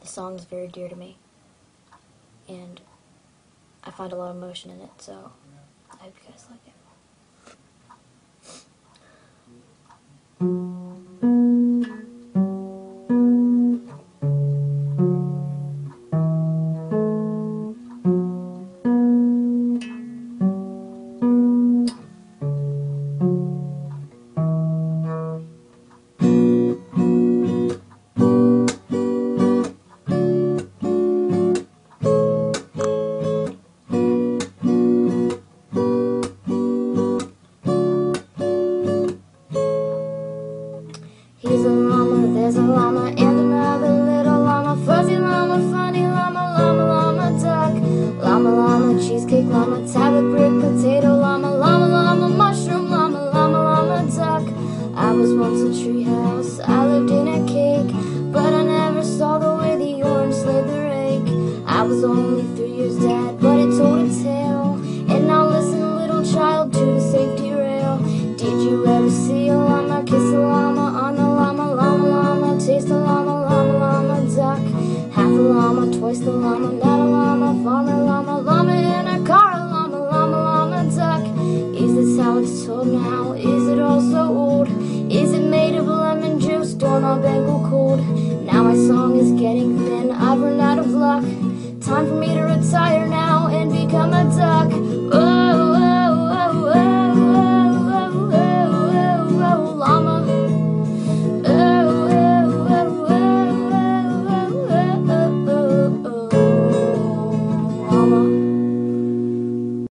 the song is very dear to me, and I find a lot of emotion in it. So He's a llama, there's a llama, and another little llama. Fuzzy llama, funny llama, llama, llama, duck. Llama, llama, cheesecake llama, tablet brick, potato llama, llama, llama, mushroom llama, llama, llama, duck. I was once a treehouse, I lived in a cake, but I never saw the way the orange slayed the rake. I was only three years dead, but twice the llama, not a llama, farmer llama, llama in a car, llama, llama, llama, duck. Is this how it's told now? Is it all so old? Is it made of lemon juice, doorknob ankle cold? Now my song is getting thin, I've run out of luck. Time for me to retire